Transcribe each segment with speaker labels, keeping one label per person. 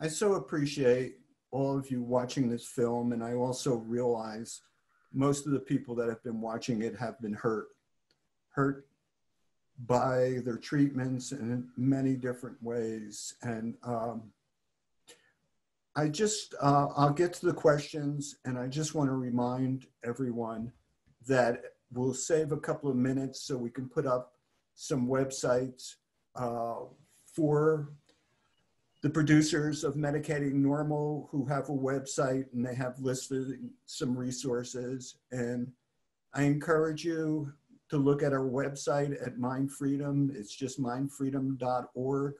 Speaker 1: I so appreciate all of you watching this film, and I also realize most of the people that have been watching it have been hurt, hurt by their treatments in many different ways. And um, I just, uh, I'll get to the questions, and I just want to remind everyone that we'll save a couple of minutes so we can put up some websites uh, for the producers of Medicating Normal who have a website and they have listed some resources. And I encourage you to look at our website at Mind Freedom. It's just mindfreedom.org.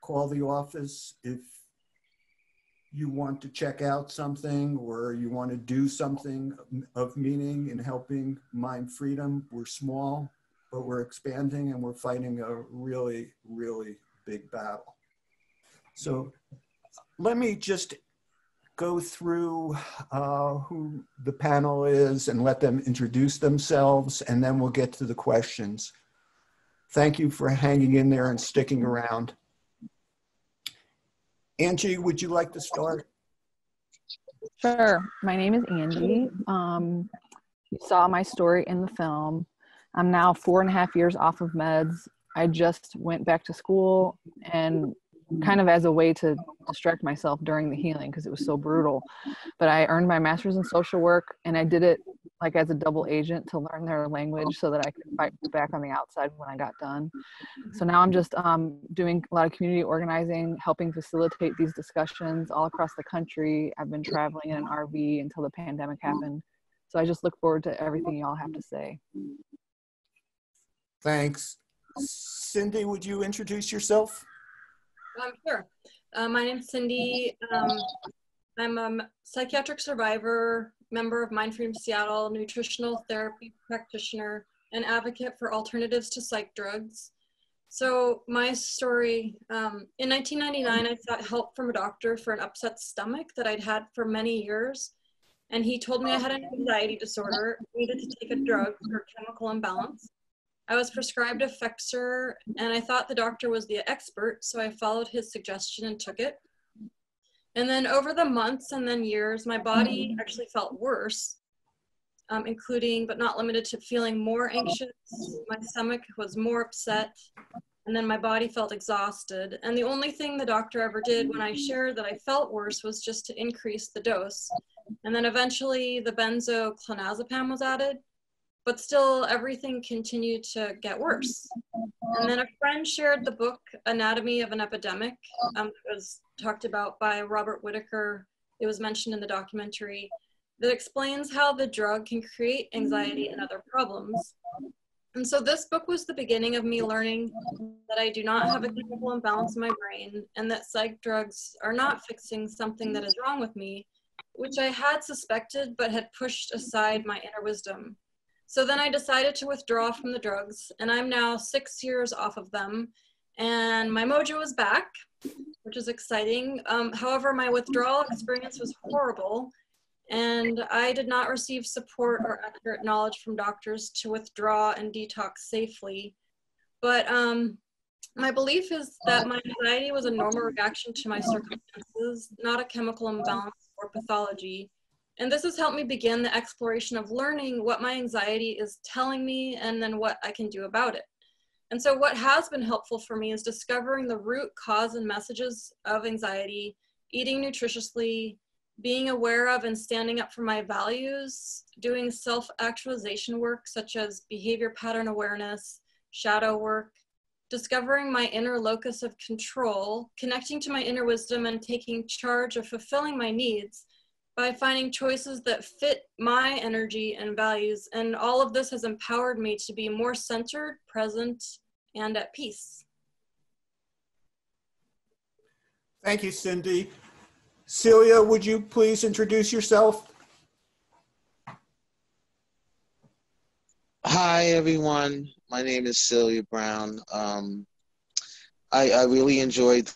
Speaker 1: Call the office if you want to check out something or you want to do something of meaning in helping Mind Freedom. We're small, but we're expanding and we're fighting a really, really big battle. So let me just go through uh, who the panel is and let them introduce themselves, and then we'll get to the questions. Thank you for hanging in there and sticking around. Angie, would you like to start?
Speaker 2: Sure. My name is Angie. Um, you saw my story in the film. I'm now four and a half years off of meds. I just went back to school and kind of as a way to distract myself during the healing because it was so brutal. But I earned my master's in social work and I did it like as a double agent to learn their language so that I could fight back on the outside when I got done. So now I'm just um, doing a lot of community organizing, helping facilitate these discussions all across the country. I've been traveling in an RV until the pandemic happened. So I just look forward to everything y'all have to say.
Speaker 1: Thanks. Cindy, would you introduce yourself?
Speaker 3: Um, sure. Uh, my name's Cindy. Um, I'm a psychiatric survivor, member of Mind Freedom Seattle, nutritional therapy practitioner, and advocate for alternatives to psych drugs. So my story, um, in 1999, I sought help from a doctor for an upset stomach that I'd had for many years. And he told me I had an anxiety disorder, needed to take a drug for chemical imbalance. I was prescribed Effexor and I thought the doctor was the expert, so I followed his suggestion and took it. And then over the months and then years, my body actually felt worse, um, including but not limited to feeling more anxious. My stomach was more upset, and then my body felt exhausted. And the only thing the doctor ever did when I shared that I felt worse was just to increase the dose. And then eventually the benzoclonazepam was added but still everything continued to get worse. And then a friend shared the book Anatomy of an Epidemic. Um, it was talked about by Robert Whitaker. It was mentioned in the documentary that explains how the drug can create anxiety and other problems. And so this book was the beginning of me learning that I do not have a chemical imbalance in my brain and that psych drugs are not fixing something that is wrong with me, which I had suspected but had pushed aside my inner wisdom. So then I decided to withdraw from the drugs, and I'm now six years off of them. And my mojo is back, which is exciting. Um, however, my withdrawal experience was horrible, and I did not receive support or accurate knowledge from doctors to withdraw and detox safely. But um, my belief is that my anxiety was a normal reaction to my circumstances, not a chemical imbalance or pathology. And this has helped me begin the exploration of learning what my anxiety is telling me and then what I can do about it. And so, what has been helpful for me is discovering the root cause and messages of anxiety, eating nutritiously, being aware of and standing up for my values, doing self actualization work such as behavior pattern awareness, shadow work, discovering my inner locus of control, connecting to my inner wisdom, and taking charge of fulfilling my needs by finding choices that fit my energy and values. And all of this has empowered me to be more centered, present, and at peace.
Speaker 1: Thank you, Cindy. Celia, would you please introduce yourself?
Speaker 4: Hi, everyone. My name is Celia Brown. Um, I, I, really enjoyed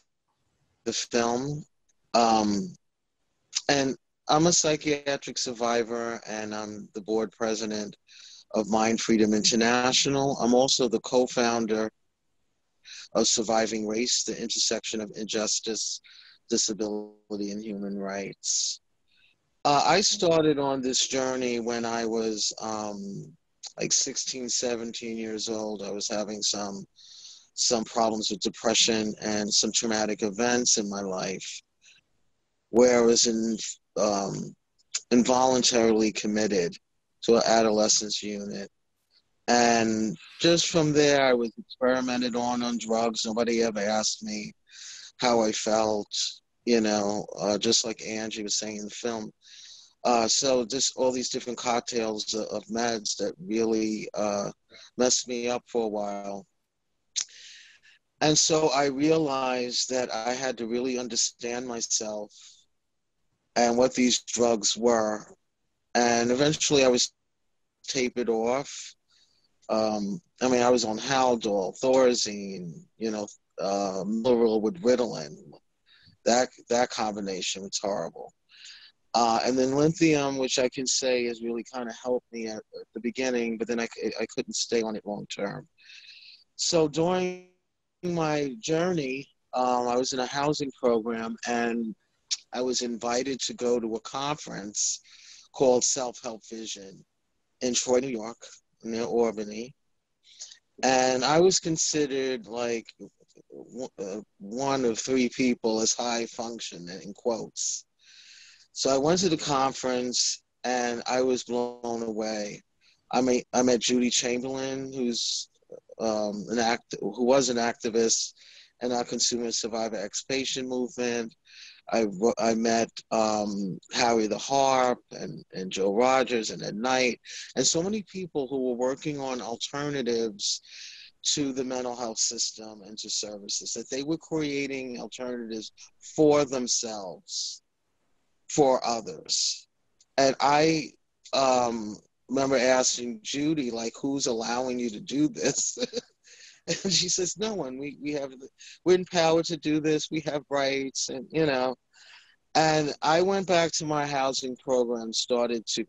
Speaker 4: the film. Um, and I'm a psychiatric survivor and I'm the board president of Mind Freedom International. I'm also the co founder of Surviving Race, the intersection of injustice, disability and human rights. Uh, I started on this journey when I was um, like 16, 17 years old. I was having some some problems with depression and some traumatic events in my life where I was in, um, involuntarily committed to an adolescence unit. And just from there, I was experimented on on drugs. Nobody ever asked me how I felt, you know, uh, just like Angie was saying in the film. Uh, so just all these different cocktails of meds that really uh, messed me up for a while. And so I realized that I had to really understand myself and what these drugs were. And eventually I was tapered off. Um, I mean, I was on Haldol, Thorazine, you know, uh, with Ritalin. That, that combination was horrible. Uh, and then lithium, which I can say has really kind of helped me at, at the beginning, but then I, I couldn't stay on it long term. So during my journey, um, I was in a housing program and I was invited to go to a conference called Self Help Vision in Troy, New York, near Albany. And I was considered like uh, one of three people as high function, in quotes. So I went to the conference and I was blown away. I met, I met Judi Chamberlin, who's um, an act who was an activist in our consumer survivor ex-patient movement. I, I met um, Harry the Harp and, and Joe Rogers and Ed Knight, and so many people who were working on alternatives to the mental health system and to services, that they were creating alternatives for themselves, for others. And I um, remember asking Judi, like, who's allowing you to do this? and she says, no one. We, we have, we're empowered to do this. We have rights and, you know, and I went back to my housing program, started to,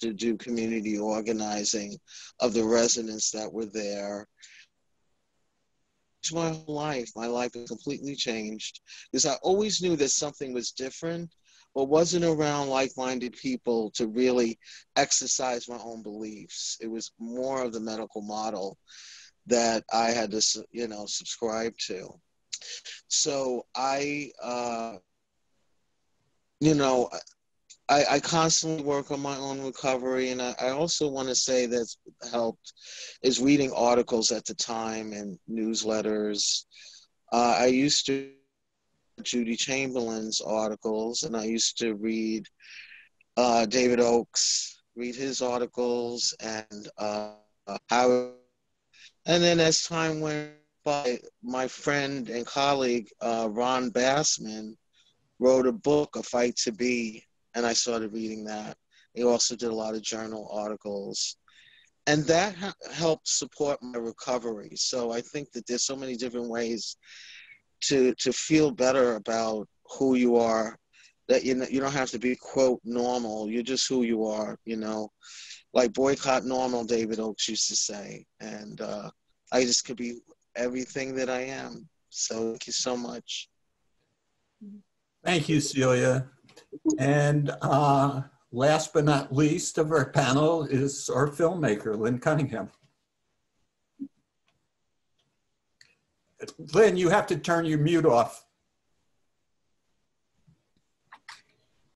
Speaker 4: to do community organizing of the residents that were there. My life, my life has completely changed because I always knew that something was different but wasn't around like-minded people to really exercise my own beliefs. It was more of the medical model that I had to, you know, subscribe to. So I, uh, you know, I, I, constantly work on my own recovery, and I, I also want to say that's helped is reading articles at the time and newsletters. Uh, I used to Judi Chamberlin's articles, and I used to read uh, David Oaks, read his articles, and uh, how. And then as time went by, my friend and colleague uh, Ron Bassman wrote a book, A Fight to Be, and I started reading that. He also did a lot of journal articles. And that ha- helped support my recovery. So I think that there's so many different ways to to feel better about who you are that you you don't have to be quote normal you're just who you are you know like boycott normal david oaks used to say. And uh, i just could be everything that i am. So thank you so much.
Speaker 1: Thank you celia. And uh, last but not least of our panel is our filmmaker lynn cunningham. Lynn, you have to turn your mute off.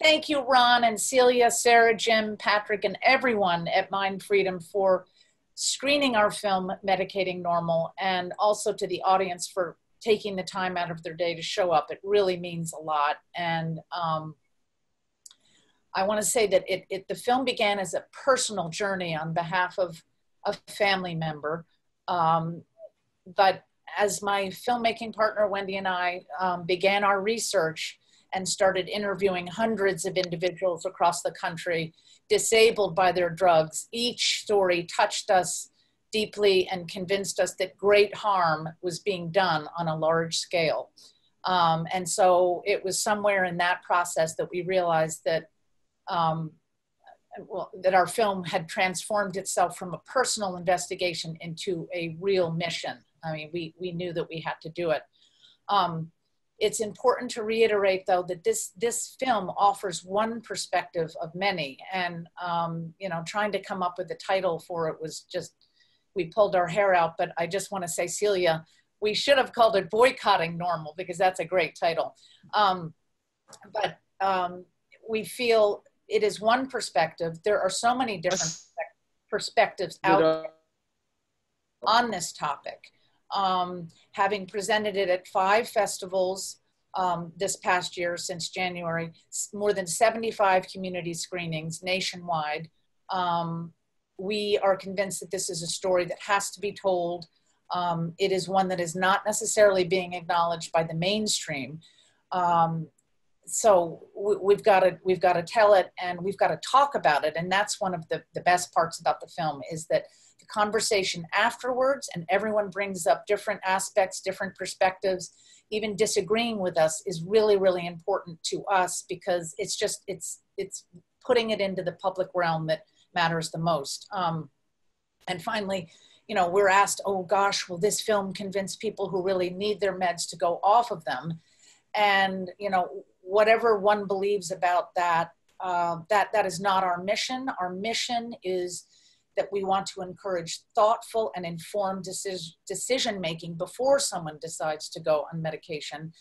Speaker 5: Thank you, Ron and Celia, Sarah, Jim, Patrick, and everyone at Mind Freedom for screening our film, Medicating Normal, and also to the audience for taking the time out of their day to show up. It really means a lot. And um, I want to say that it, it, the film began as a personal journey on behalf of a family member. Um, but as my filmmaking partner Wendy and I um, began our research and started interviewing hundreds of individuals across the country disabled by their drugs, each story touched us deeply and convinced us that great harm was being done on a large scale. Um, and so it was somewhere in that process that we realized that um, well, that our film had transformed itself from a personal investigation into a real mission I mean, we, we knew that we had to do it. Um, It's important to reiterate, though, that this this film offers one perspective of many, and um, you know, trying to come up with a title for it was just we pulled our hair out. But I just want to say, Celia, we should have called it "Boycotting Normal" because that's a great title. Um, but um, we feel it is one perspective. There are so many different perspectives out there on this topic um, having presented it at five festivals um, this past year since January, more than 75 community screenings nationwide. Um, we are convinced that this is a story that has to be told. Um, it is one that is not necessarily being acknowledged by the mainstream. Um, so we, have got to we've got to tell it and we've got to talk about it and that's one of the, the best parts about the film is that the conversation afterwards and everyone brings up different aspects different perspectives. Even disagreeing with us is really really important to us because it's just it's it's putting it into the public realm that matters the most. Um, and finally you know we're asked oh gosh will this film convince people who really need their meds to go off of them? And you know whatever one believes about that uh, that that is not our mission. Our mission is that we want to encourage thoughtful and informed decision, making before someone decides to go on medication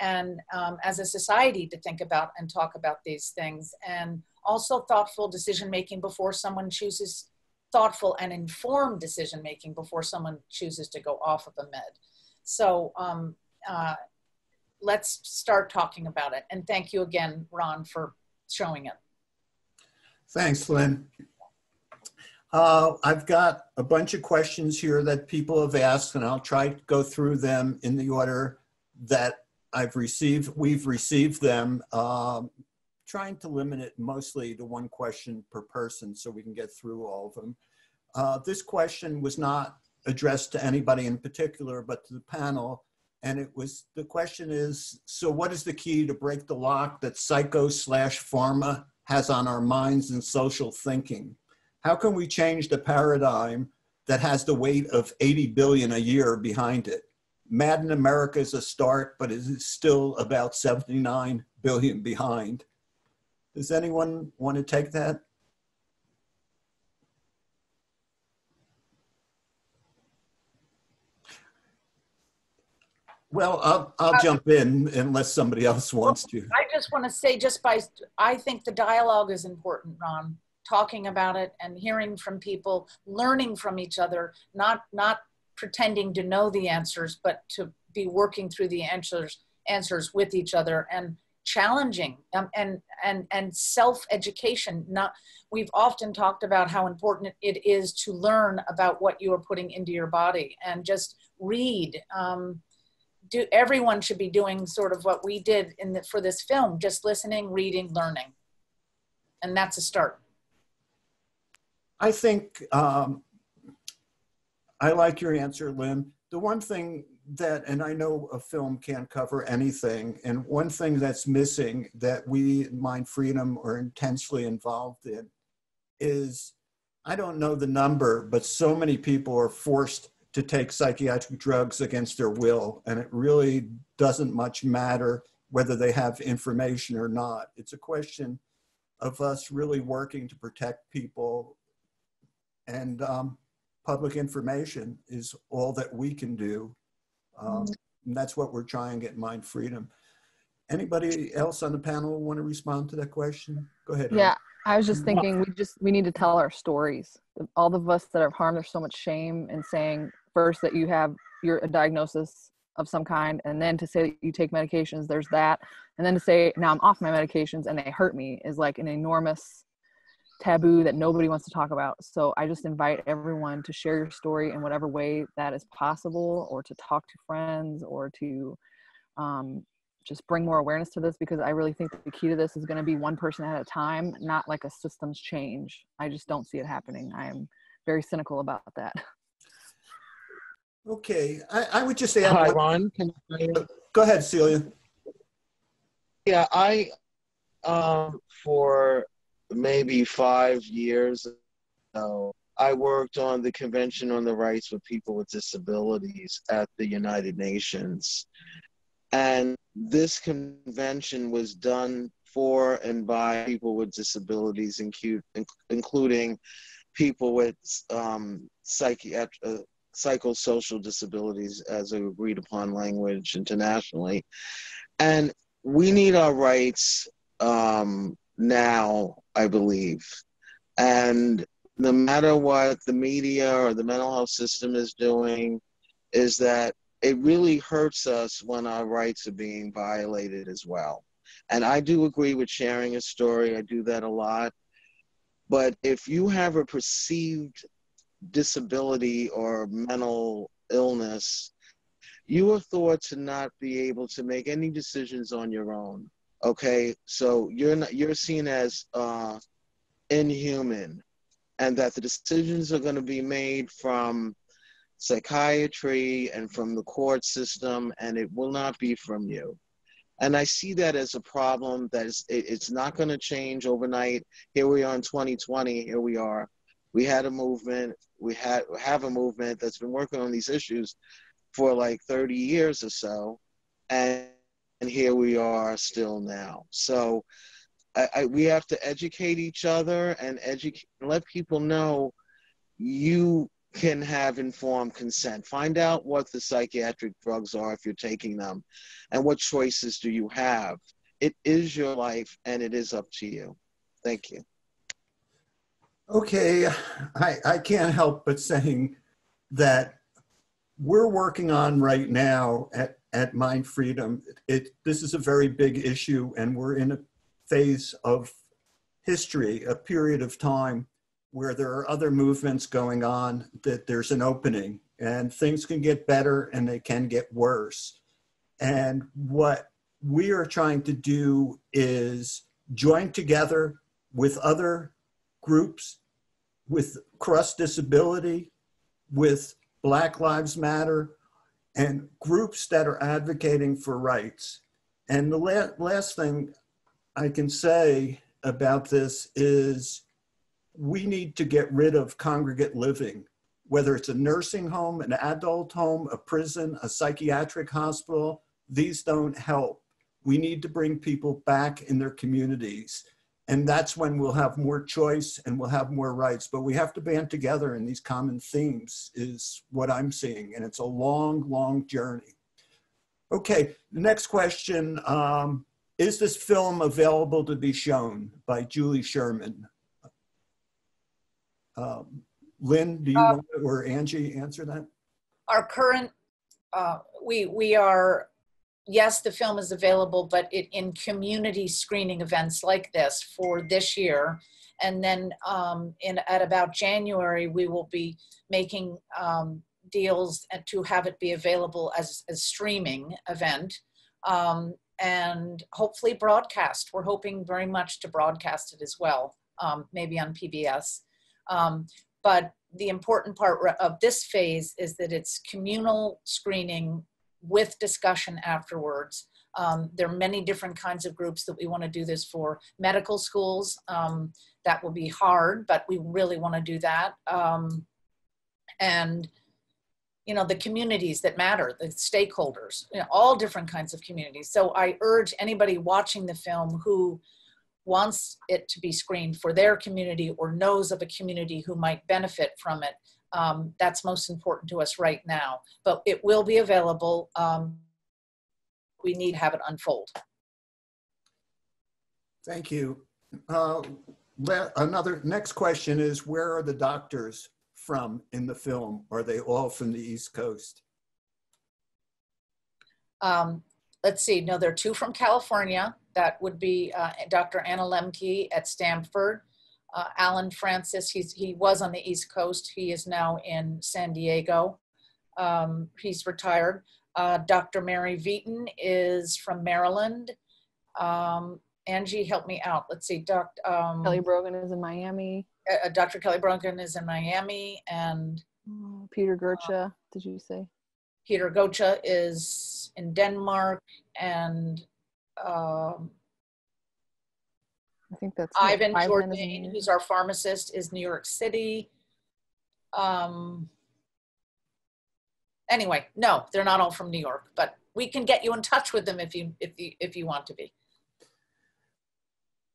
Speaker 5: and um, as a society to think about and talk about these things and also thoughtful decision making before someone chooses thoughtful and informed decision making before someone chooses to go off of a med. So um, uh, let's start talking about it. And thank you again ron for showing it
Speaker 1: thanks lynn uh, I've got a bunch of questions here that people have asked, and I'll try to go through them in the order that I've received. We've received them, um, trying to limit it mostly to one question per person so we can get through all of them. Uh, this question was not addressed to anybody in particular, but to the panel. And it was, the question is, so what is the key to break the lock that psycho slash pharma has on our minds and social thinking? How can we change the paradigm that has the weight of 80 billion a year behind it? Mad in America is a start, but it is still about 79 billion behind. Does anyone want to take that? Well, I'll, I'll uh, jump in unless somebody else wants to.
Speaker 5: I just want to say, just by, I think the dialogue is important, Ron talking about it and hearing from people, learning from each other, not not pretending to know the answers, but to be working through the answers answers with each other and challenging um, and and and self education not we've often talked about how important it is to learn about what you are putting into your body and just read um, do everyone should be doing sort of what we did in the, for this film just listening reading learning. And that's a start
Speaker 1: I think um, I like your answer, Lynn. The one thing that, and I know a film can't cover anything, and one thing that's missing that we, in Mind Freedom, are intensely involved in is I don't know the number, but so many people are forced to take psychiatric drugs against their will, and it really doesn't much matter whether they have information or not. It's a question of us really working to protect people and um, public information is all that we can do. Um, and that's what we're trying at Mind Freedom. Anybody else on the panel want to respond to that question? Go ahead.
Speaker 2: Yeah, I was just thinking we just we need to tell our stories. All of us that have harmed, there's so much shame in saying first that you have your a diagnosis of some kind, and then to say that you take medications. There's that, and then to say now I'm off my medications and they hurt me is like an enormous taboo that nobody wants to talk about. So I just invite everyone to share your story in whatever way that is possible, or to talk to friends, or to um, just bring more awareness to this because I really think the key to this is going to be one person at a time, not like a systems change. I just don't see it happening. I am very cynical about that.
Speaker 1: Okay, I, I would just say.
Speaker 4: Hi, Ron. Can I...
Speaker 1: Go ahead, Celia.
Speaker 4: Yeah, I um, for maybe five years ago, I worked on the Convention on the Rights of People with Disabilities at the United Nations. And this convention was done for and by people with disabilities, including people with um, uh, psychosocial disabilities as agreed upon language internationally. And we need our rights um, now, I believe. And no matter what the media or the mental health system is doing, is that it really hurts us when our rights are being violated as well. And I do agree with sharing a story, I do that a lot. But if you have a perceived disability or mental illness, you are thought to not be able to make any decisions on your own. Okay, so you're not you're seen as uh, inhuman, and that the decisions are going to be made from psychiatry and from the court system, and it will not be from you. And I see that as a problem that is, it, it's not going to change overnight. Here we are in 2020. Here we are. We had a movement. We had have a movement that's been working on these issues for like 30 years or so, and and here we are still now. So I, I, we have to educate each other and educate, let people know you can have informed consent. Find out what the psychiatric drugs are if you're taking them and what choices do you have. It is your life and it is up to you. Thank you.
Speaker 1: Okay, I, I can't help but saying that we're working on right now at, at Mind Freedom. It, this is a very big issue and we're in a phase of history, a period of time where there are other movements going on that there's an opening and things can get better and they can get worse. And what we are trying to do is join together with other groups, with cross disability, with Black Lives Matter, and groups that are advocating for rights. And the la- last thing I can say about this is we need to get rid of congregate living, whether it's a nursing home, an adult home, a prison, a psychiatric hospital. These don't help. We need to bring people back in their communities. And that's when we'll have more choice and we'll have more rights. But we have to band together in these common themes, is what I'm seeing. And it's a long, long journey. Okay, the next question um, Is this film available to be shown by Julie Sherman? Um, Lynn, do you uh, want or Angie answer that?
Speaker 5: Our current, uh, we we are, yes, the film is available, but it in community screening events like this for this year, and then um, in at about January we will be making um, deals to have it be available as a streaming event. Um, and hopefully broadcast. We're hoping very much to broadcast it as well, um, maybe on PBS. Um, but the important part of this phase is that it's communal screening with discussion afterwards. Um, there are many different kinds of groups that we want to do this for. Medical schools, um, that will be hard, but we really want to do that. Um, and, you know, the communities that matter, the stakeholders, you know, all different kinds of communities. So I urge anybody watching the film who wants it to be screened for their community or knows of a community who might benefit from it. Um, that's most important to us right now. But it will be available. Um, we need to have it unfold.
Speaker 1: Thank you. Uh, another next question is where are the doctors from in the film? Are they all from the East Coast?
Speaker 5: Um, let's see. No, there are two from California that would be uh, Dr. Anna Lembke at Stanford. Uh, Allen Frances, he's, he was on the East Coast. He is now in San Diego. Um, he's retired. Uh, Dr. Mary Veaton is from Maryland. Um, Angie, help me out. Let's see. Dr. Um,
Speaker 2: Kelly Brogan is in Miami.
Speaker 5: Uh, uh Dr. Kelly Brogan is in Miami. And
Speaker 2: oh, Peter Gøtzsche, did you say?
Speaker 5: Peter Gøtzsche is in Denmark. And um,
Speaker 2: I think that's
Speaker 5: Ivan Jordan, who's our pharmacist, is New York City. Um, anyway, no, they're not all from New York, but we can get you in touch with them if you if you if you want to be.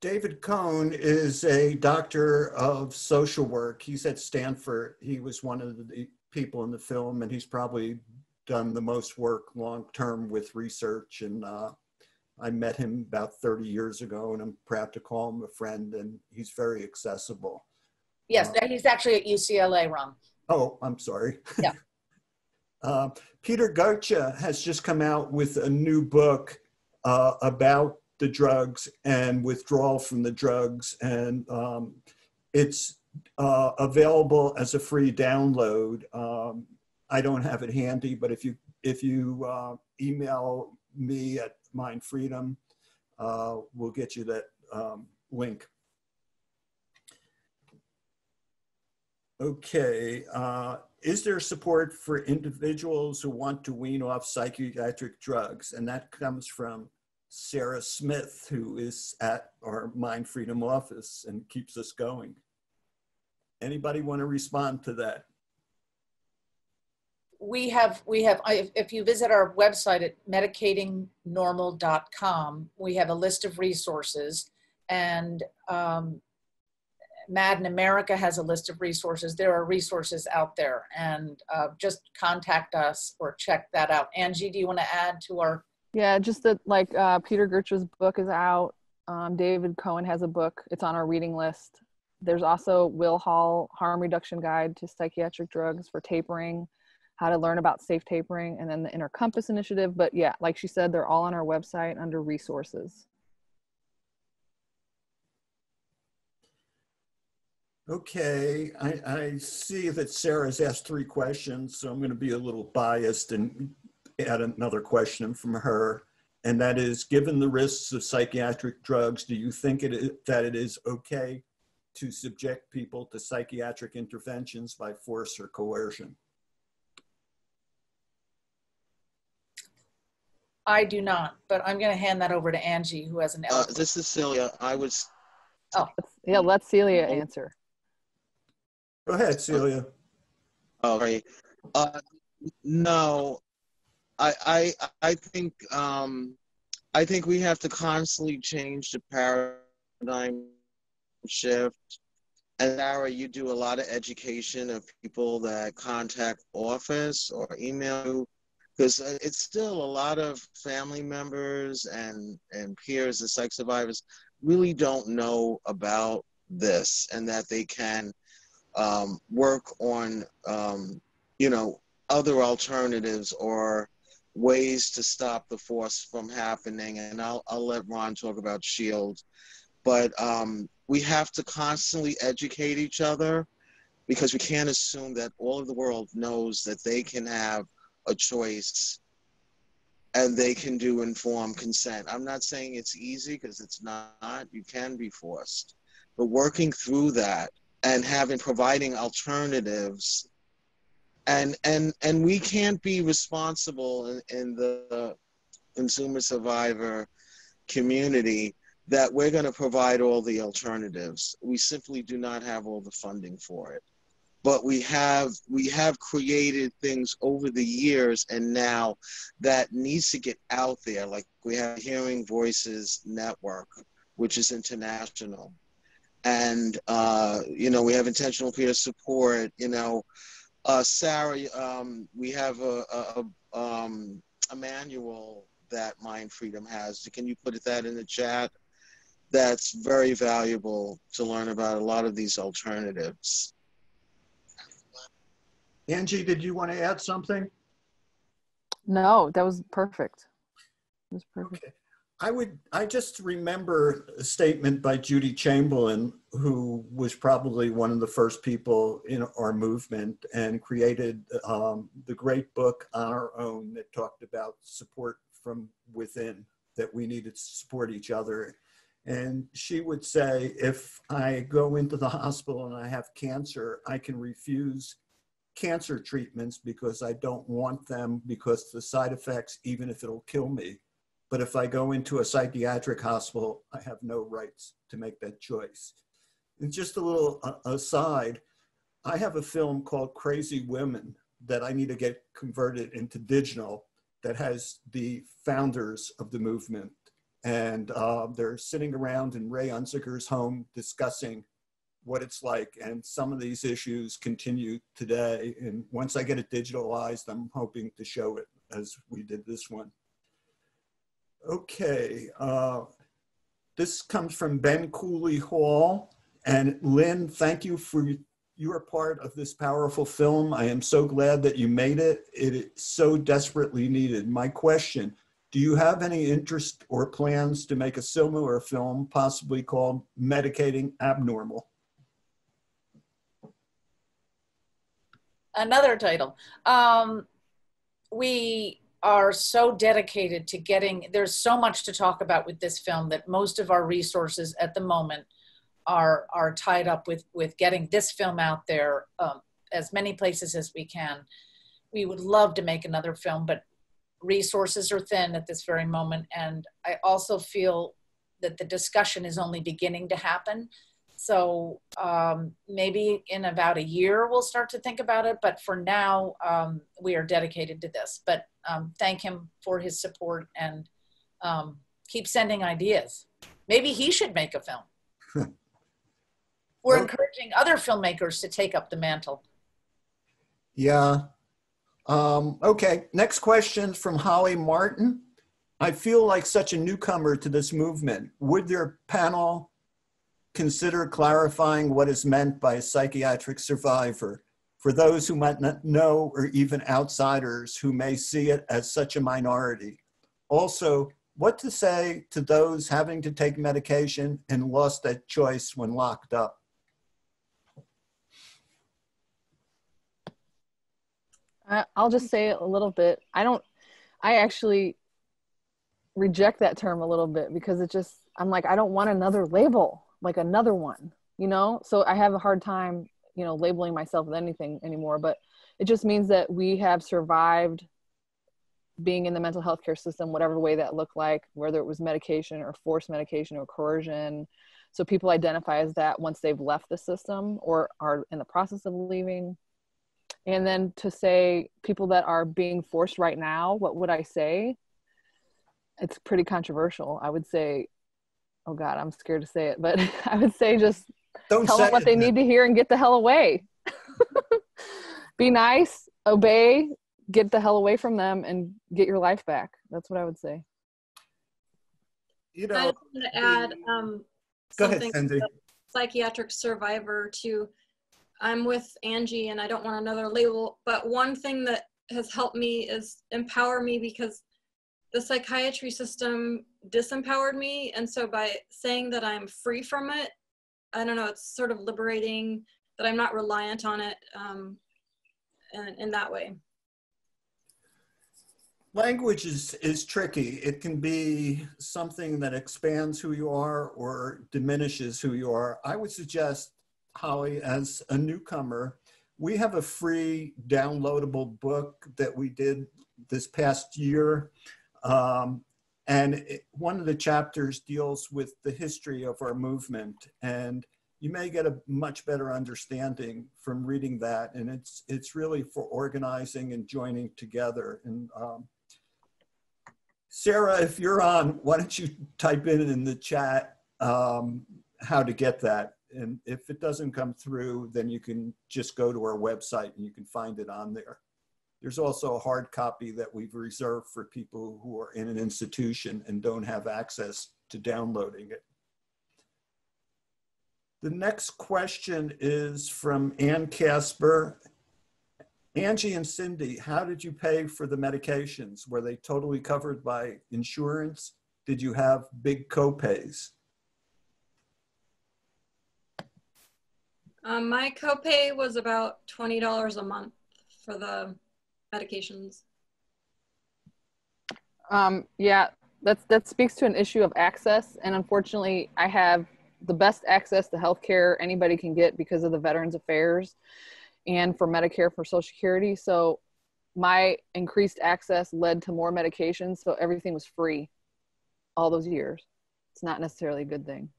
Speaker 1: David Cohen is a doctor of social work. He's at Stanford. He was one of the people in the film, and he's probably done the most work long term with research. And uh, I met him about 30 years ago, and I'm proud to call him a friend, and he's very accessible.
Speaker 5: Yes, uh, he's actually at UCLA, Ron.
Speaker 1: Oh, I'm sorry.
Speaker 5: Yeah.
Speaker 1: uh, Peter Gøtzsche has just come out with a new book uh, about the drugs and withdrawal from the drugs. And um, it's uh, available as a free download. Um, I don't have it handy, but if you if you uh, email me at Mind Freedom, uh, we'll get you that um, link. Okay, uh, is there support for individuals who want to wean off psychiatric drugs? And that comes from Sarah Smith, who is at our Mind Freedom office and keeps us going. Anybody want to respond to that?
Speaker 5: We have, we have, if you visit our website at medicatingnormal.com, we have a list of resources and um, Mad in America has a list of resources. There are resources out there and uh, just contact us or check that out. Angie, do you want to add to our
Speaker 2: yeah, just that like uh, Peter Gøtzsche's book is out. Um, David Cohen has a book. It's on our reading list. There's also Will Hall Harm Reduction Guide to Psychiatric Drugs for Tapering, how to learn about safe tapering, and then the Inner Compass Initiative. But yeah, like she said, they're all on our website under resources.
Speaker 1: Okay, I, I see that Sarah's asked three questions, so I'm going to be a little biased and add another question from her, and that is, given the risks of psychiatric drugs, do you think it is, that it is okay to subject people to psychiatric interventions by force or coercion?
Speaker 5: I do not, but I'm going to hand that over to Angie, who has an.
Speaker 4: Uh, this is Celia. I was.
Speaker 2: Oh, yeah. Let Celia answer.
Speaker 1: Go ahead, Celia.
Speaker 4: Oh, right. Uh, no, I I I think um, I think we have to constantly change the paradigm shift. And Sarah, you do a lot of education of people that contact office or email you because it's still a lot of family members and and peers and psych survivors really don't know about this and that they can um, work on um, you know other alternatives or ways to stop the force from happening. And I'll, I'll let Ron talk about SHIELD. But um, we have to constantly educate each other because we can't assume that all of the world knows that they can have a choice and they can do informed consent. I'm not saying it's easy because it's not. You can be forced. But working through that and having providing alternatives and and and we can't be responsible in, in the consumer survivor community that we're going to provide all the alternatives we simply do not have all the funding for it but we have we have created things over the years and now that needs to get out there like we have hearing voices network which is international and uh, you know we have intentional peer support you know uh, Sarah, um, we have a, a, um, a, manual that Mind Freedom has. Can you put that in the chat? That's very valuable to learn about a lot of these alternatives.
Speaker 1: Angie, did you want to add something?
Speaker 2: No, that was perfect. It was perfect.
Speaker 1: Okay. I would, I just remember a statement by Judi Chamberlin, who was probably one of the first people in our movement and created um, the great book on our own that talked about support from within, that we needed to support each other. And she would say, if I go into the hospital and I have cancer, I can refuse cancer treatments because I don't want them because the side effects, even if it'll kill me, but if I go into a psychiatric hospital, I have no rights to make that choice. And just a little uh, aside, I have a film called Crazy Women that I need to get converted into digital. that has the founders of the movement. And uh, they're sitting around in Rae Unzicker's home discussing what it's like. And some of these issues continue today. And once I get it digitalized, I'm hoping to show it as we did this one. Okay, uh, this comes from Ben Cooley Hall. And Lynn, thank you for you are part of this powerful film. I am so glad that you made it. It is so desperately needed. My question, do you have any interest or plans to make a similar film, possibly called Medicating Abnormal?
Speaker 5: Another title. Um, we are so dedicated to getting, there's so much to talk about with this film that most of our resources at the moment are, are tied up with, with getting this film out there um, as many places as we can. We would love to make another film, but resources are thin at this very moment. And I also feel that the discussion is only beginning to happen. So um, maybe in about a year we'll start to think about it. But for now, um, we are dedicated to this. But um, thank him for his support and um, keep sending ideas. Maybe he should make a film. We're encouraging other filmmakers to take up the mantle.
Speaker 1: Yeah. Um, okay. Next question from Holly Martin. I feel like such a newcomer to this movement. Would your panel consider clarifying what is meant by a psychiatric survivor for those who might not know or even outsiders who may see it as such a minority. Also, what to say to those having to take medication and lost that choice when locked up?
Speaker 2: I'll just say a little bit. I don't, I actually reject that term a little bit because it just, I'm like, I don't want another label like another one you know? So i have a hard time you know labeling myself with anything anymore but it just means that we have survived being in the mental health care system whatever way that looked like whether it was medication or forced medication or coercion. So people identify as that once they've left the system or are in the process of leaving. And then to say people that are being forced right now what would i say? It's pretty controversial. I would say oh god i'm scared to say it but i would say just Don't tell them what they need to hear and get the hell away. Be nice obey get the hell away from them and get your life back. That's what i would say.
Speaker 3: You know i just want to add um,
Speaker 1: go ahead Cindy.
Speaker 3: psychiatric survivor to i'm with angie and i don't want another label but one thing that has helped me is empower me because the psychiatry system disempowered me. And so by saying that I'm free from it, I don't know, it's sort of liberating that I'm not reliant on it um, in, in that way.
Speaker 1: Language is, is tricky. It can be something that expands who you are or diminishes who you are. I would suggest, Holly, as a newcomer, we have a free downloadable book that we did this past year um, and it, one of the chapters deals with the history of our movement. And you may get a much better understanding from reading that. And it's, it's really for organizing and joining together. And um, Sarah, if you're on, why don't you type in in the chat um, how to get that? And if it doesn't come through, then you can just go to our website and you can find it on there. There's also a hard copy that we've reserved for people who are in an institution and don't have access to downloading it. The next question is from Ann Casper. Angie and Cindy, how did you pay for the medications? Were they totally covered by insurance? Did you have big copays?
Speaker 3: Um, my copay was about $20 a month for the medications?
Speaker 2: Um, yeah, that's that speaks to an issue of access, and unfortunately, I have the best access to healthcare anybody can get because of the Veterans Affairs and for Medicare for Social Security. So my increased access led to more medications, so everything was free all those years. It's not necessarily a good thing.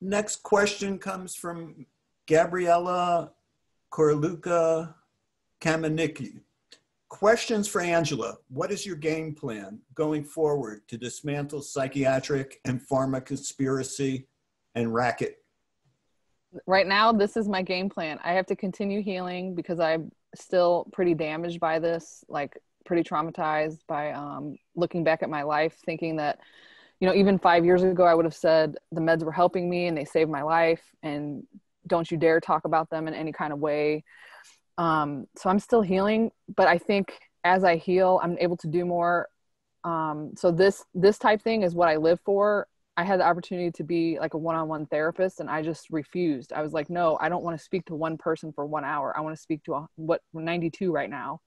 Speaker 1: Next question comes from Gabriella Corluca Kamenicki. questions for Angela. What is your game plan going forward to dismantle psychiatric and pharma conspiracy and racket?
Speaker 2: Right now, this is my game plan. I have to continue healing because I'm still pretty damaged by this, like pretty traumatized by um, looking back at my life, thinking that, you know, even five years ago, I would have said the meds were helping me and they saved my life, and don't you dare talk about them in any kind of way um, so i'm still healing but i think as i heal i'm able to do more. Um, so this this type thing is what i live for. I had the opportunity to be like a one-on-one therapist and i just refused. I was like no i don't want to speak to one person for one hour. I want to speak to a, what 92 right now.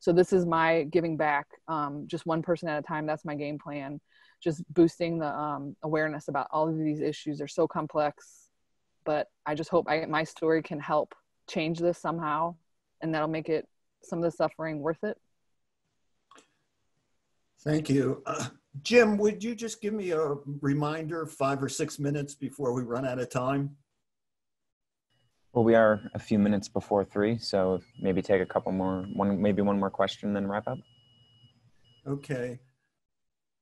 Speaker 2: So this is my giving back um, just one person at a time. That's my game plan. Just boosting the um, awareness about all of these issues. They're so complex but i just hope I, my story can help change this somehow and that'll make it some of the suffering worth it.
Speaker 1: Thank you. Uh, Jim, would you just give me a reminder five or six minutes before we run out of time?
Speaker 6: Well, we are a few minutes before three, so maybe take a couple more, one maybe one more question, then wrap up.
Speaker 1: Okay.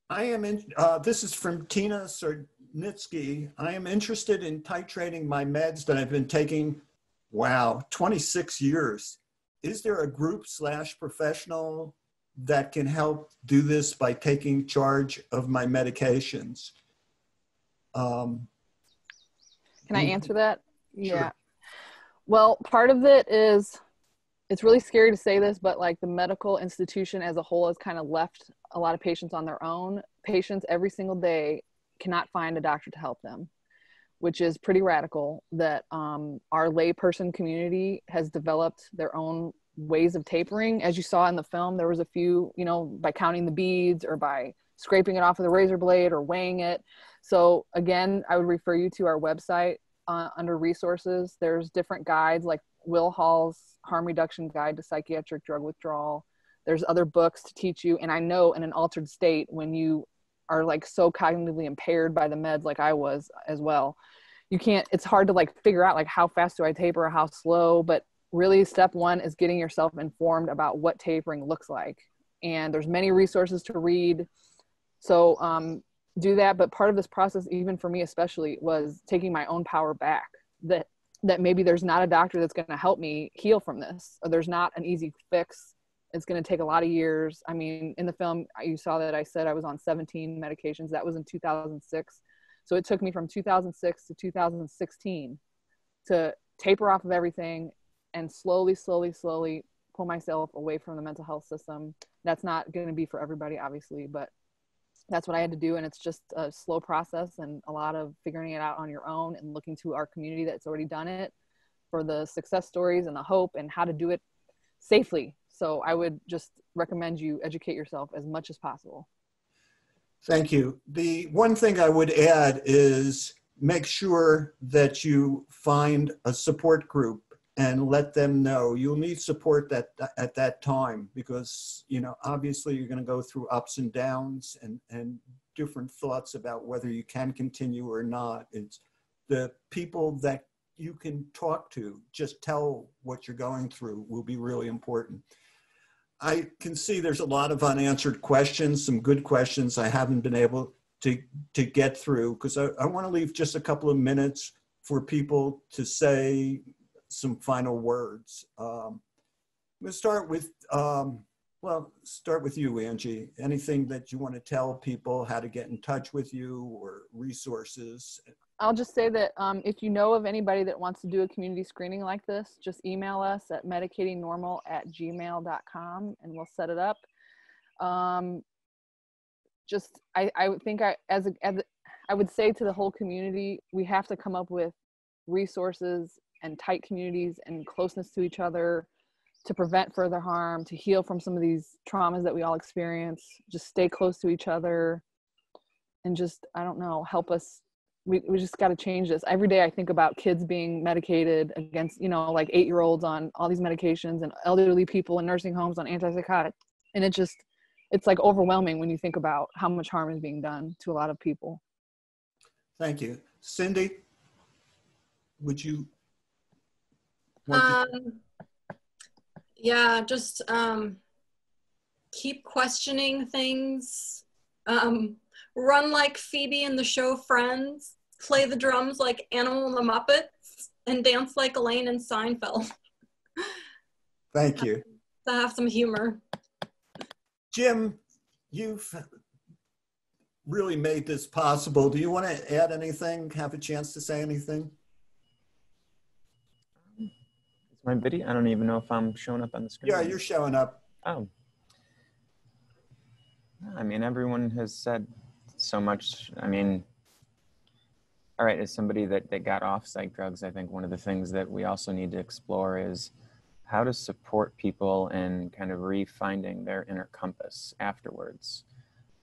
Speaker 1: I am in, uh, this is from Tina Sarnitsky. I am interested in titrating my meds that I've been taking, wow, 26 years is there a group slash professional that can help do this by taking charge of my medications? Um,
Speaker 2: can I answer that?
Speaker 1: Sure.
Speaker 2: Yeah. Well, part of it is it's really scary to say this, but like the medical institution as a whole has kind of left a lot of patients on their own. Patients every single day cannot find a doctor to help them which is pretty radical, that um, our layperson community has developed their own ways of tapering. As you saw in the film, there was a few, you know, by counting the beads or by scraping it off with a razor blade or weighing it. So again, I would refer you to our website uh, under resources. There's different guides like Will Hall's Harm Reduction Guide to Psychiatric Drug Withdrawal. There's other books to teach you. And I know in an altered state, when you are like so cognitively impaired by the meds like I was as well. You can't it's hard to like figure out like how fast do I taper or how slow, but really step 1 is getting yourself informed about what tapering looks like. And there's many resources to read. So um, do that, but part of this process even for me especially was taking my own power back that that maybe there's not a doctor that's going to help me heal from this or there's not an easy fix it's going to take a lot of years. I mean, in the film, you saw that I said I was on 17 medications. That was in 2006. So it took me from 2006 to 2016 to taper off of everything and slowly, slowly, slowly pull myself away from the mental health system. That's not going to be for everybody, obviously, but that's what I had to do. And it's just a slow process and a lot of figuring it out on your own and looking to our community that's already done it for the success stories and the hope and how to do it safely so I would just recommend you educate yourself as much as possible.
Speaker 1: Thank you. The one thing I would add is make sure that you find a support group and let them know you'll need support that at that time because you know obviously you're going to go through ups and downs and and different thoughts about whether you can continue or not it's the people that you can talk to just tell what you're going through will be really important I can see there's a lot of unanswered questions, some good questions I haven't been able to, to get through because I, I want to leave just a couple of minutes for people to say some final words. Um, I'm going to start with, um, well, start with you, Angie. Anything that you want to tell people how to get in touch with you or resources?
Speaker 2: I'll just say that um, if you know of anybody that wants to do a community screening like this, just email us at medicatingnormal at gmail.com and we'll set it up. Um, just, I, I think I, as, a, as a, I would say to the whole community, we have to come up with resources and tight communities and closeness to each other to prevent further harm, to heal from some of these traumas that we all experience. Just stay close to each other and just, I don't know, help us we, we just got to change this. Every day i think about kids being medicated against you know like eight year olds on all these medications and elderly people in nursing homes on antipsychotic and it just it's like overwhelming when you think about how much harm is being done to a lot of people.
Speaker 1: Thank you. Cindy would you
Speaker 3: um, yeah just um, keep questioning things, um, run like Phoebe in the show Friends, play the drums like Animal and the Muppets, and dance like Elaine and Seinfeld.
Speaker 1: Thank you.
Speaker 3: to have some humor.
Speaker 1: Jim, you've really made this possible. Do you want to add anything? Have a chance to say anything?
Speaker 6: Is my video? I don't even know if I'm showing up on the screen.
Speaker 1: Yeah, you're showing up.
Speaker 6: Oh. I mean, everyone has said so much. I mean, all right, as somebody that, that got off psych drugs, I think one of the things that we also need to explore is how to support people in kind of refinding their inner compass afterwards.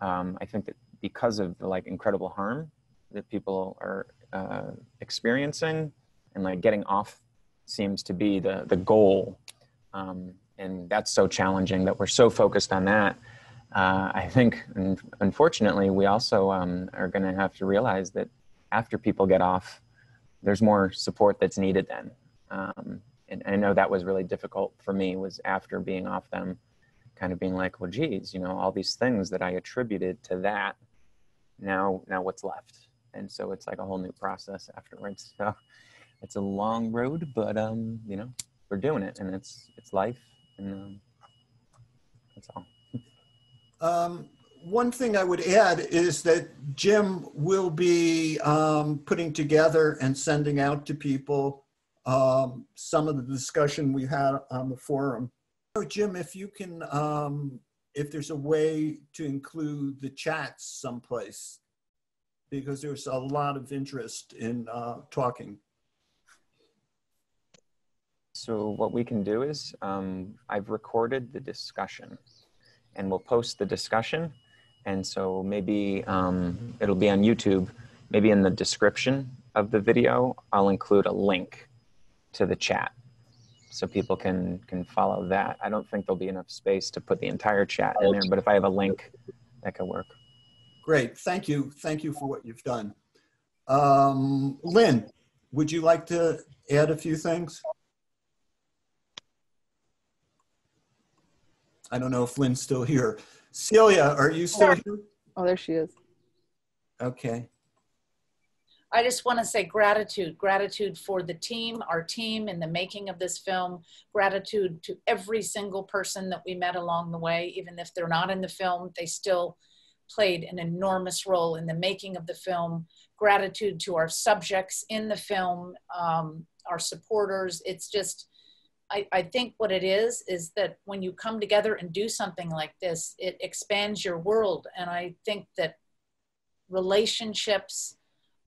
Speaker 6: Um, I think that because of the like incredible harm that people are uh, experiencing and like getting off seems to be the, the goal. Um, and that's so challenging that we're so focused on that. Uh, I think, unfortunately, we also um, are going to have to realize that after people get off, there's more support that's needed then. Um, and I know that was really difficult for me was after being off them, kind of being like, well, geez, you know, all these things that I attributed to that, now, now what's left? And so it's like a whole new process afterwards. So it's a long road, but um, you know, we're doing it, and it's it's life, and um, that's all.
Speaker 1: Um, one thing I would add is that Jim will be um, putting together and sending out to people um, some of the discussion we had on the forum. So Jim, if you can, um, if there's a way to include the chats someplace, because there's a lot of interest in uh, talking.
Speaker 6: So what we can do is um, I've recorded the discussion and we'll post the discussion. And so maybe um, it'll be on YouTube. Maybe in the description of the video, I'll include a link to the chat so people can can follow that. I don't think there'll be enough space to put the entire chat in there, but if I have a link, that could work.
Speaker 1: Great, thank you. Thank you for what you've done. Um, Lynn, would you like to add a few things? I don't know if Lynn's still here. Celia, are you still here?
Speaker 2: Oh, there she is.
Speaker 1: Okay.
Speaker 5: I just want to say gratitude, gratitude for the team, our team in the making of this film, gratitude to every single person that we met along the way, even if they're not in the film, they still played an enormous role in the making of the film. Gratitude to our subjects in the film, um, our supporters. It's just, I, I think what it is is that when you come together and do something like this, it expands your world. And I think that relationships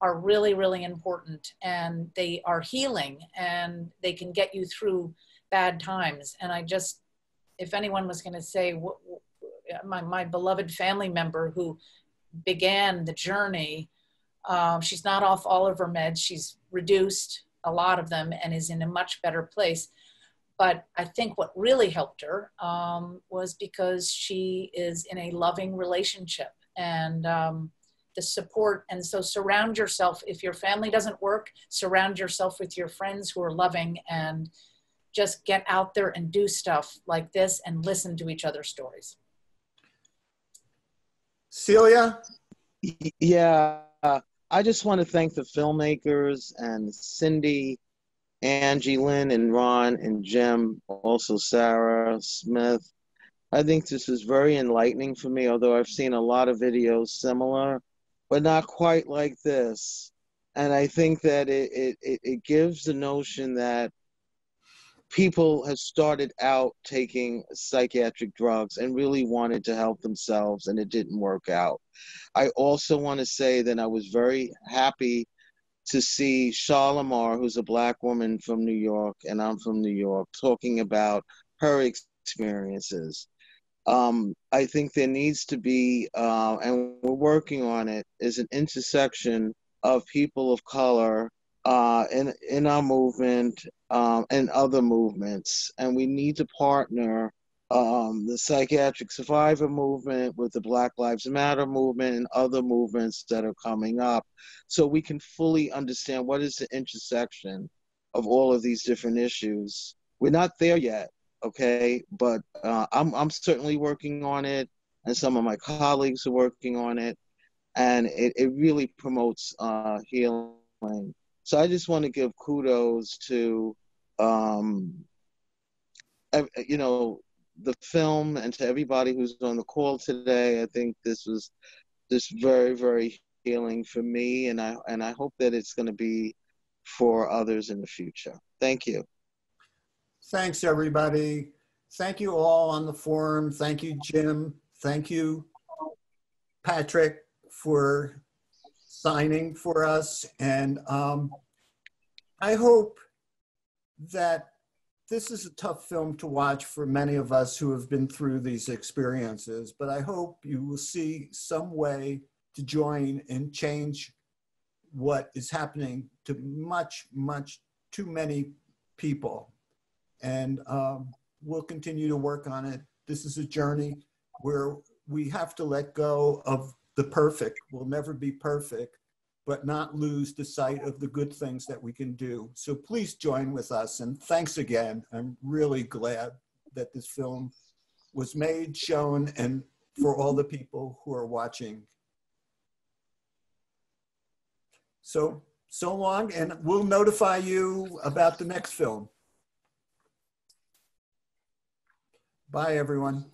Speaker 5: are really, really important and they are healing and they can get you through bad times. And I just, if anyone was going to say, my, my beloved family member who began the journey, um, she's not off all of her meds, she's reduced a lot of them and is in a much better place but I think what really helped her um, was because she is in a loving relationship and um, the support. And so surround yourself, if your family doesn't work, surround yourself with your friends who are loving and just get out there and do stuff like this and listen to each other's stories.
Speaker 1: Celia?
Speaker 4: Yeah, I just want to thank the filmmakers and Cindy Angie Lynn and Ron and Jim, also Sarah Smith. I think this is very enlightening for me, although I've seen a lot of videos similar, but not quite like this. And I think that it, it, it gives the notion that people have started out taking psychiatric drugs and really wanted to help themselves and it didn't work out. I also want to say that I was very happy to see Shalimar, who's a black woman from New York, and I'm from New York, talking about her experiences. Um, I think there needs to be, uh, and we're working on it, is an intersection of people of color uh, in in our movement um, and other movements, and we need to partner um, the psychiatric survivor movement, with the Black Lives Matter movement, and other movements that are coming up, so we can fully understand what is the intersection of all of these different issues. We're not there yet, Okay, but uh, I'm I'm certainly working on it, and some of my colleagues are working on it, and it, it really promotes uh, healing. So I just want to give kudos to, um, you know, the film and to everybody who's on the call today. I think this was just very very healing for me, and I and I hope that it's going to be for others in the future. Thank you.
Speaker 1: Thanks, everybody. Thank you all on the forum. Thank you, Jim. Thank you, Patrick, for signing for us. And um, I hope that this is a tough film to watch for many of us who have been through these experiences, but I hope you will see some way to join and change what is happening to much, much too many people and um, we'll continue to work on it. This is a journey where we have to let go of the perfect. We'll never be perfect, but not lose the sight of the good things that we can do. So please join with us. And thanks again. I'm really glad that this film was made, shown, and for all the people who are watching. So, so long, and we'll notify you about the next film. Bye, everyone.